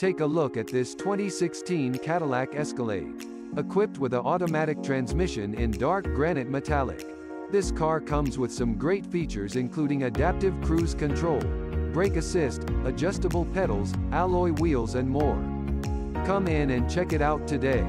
Take a look at this 2016 Cadillac Escalade. Equipped with an automatic transmission in dark granite metallic. This car comes with some great features including adaptive cruise control, brake assist, adjustable pedals, alloy wheels and more. Come in and check it out today.